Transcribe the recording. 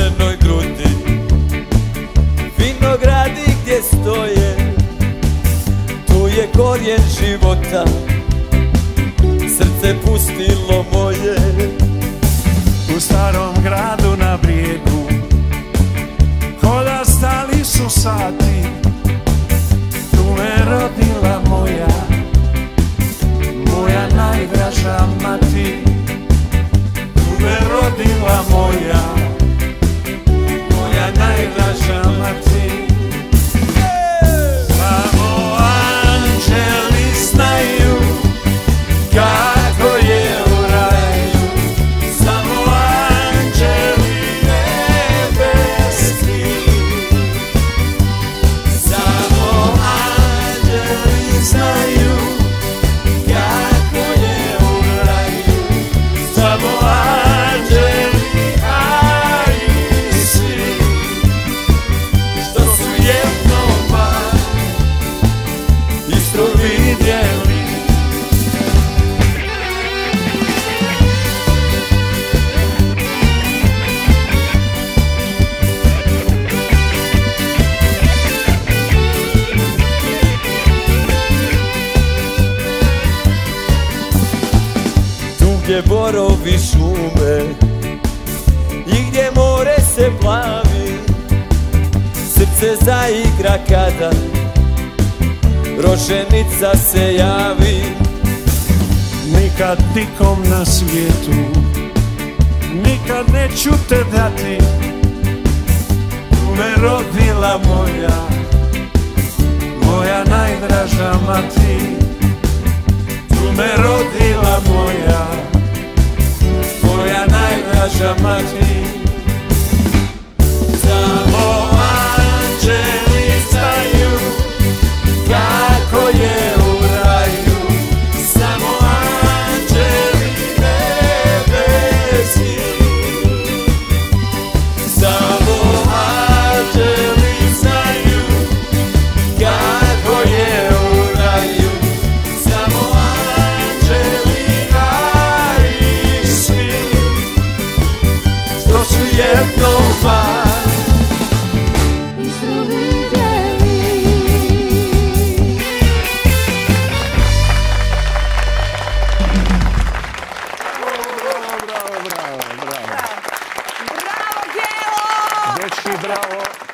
crvenoj grudi Vinogradi gdje stoje Tu je korijen života. Srce pustilo moje. U starom gradu na brijegu Koda stali su sati. Tu me rodila moja Moja najdraža mati. Tu me rodila Moja gdje borovi šume I gdje more se plavi. Srce zaigra kada Roženica se javi. Nikad nikom na svijetu Nikad neću te dati. Me rodila moja Moja najdraža mati. Tu me rodila Moja najdraža mati bravo.